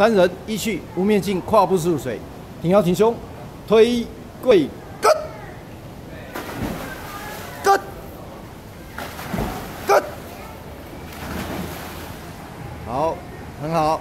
三人一去，无面镜跨步入水，挺腰挺胸，推跪跟跟跟，好，很好。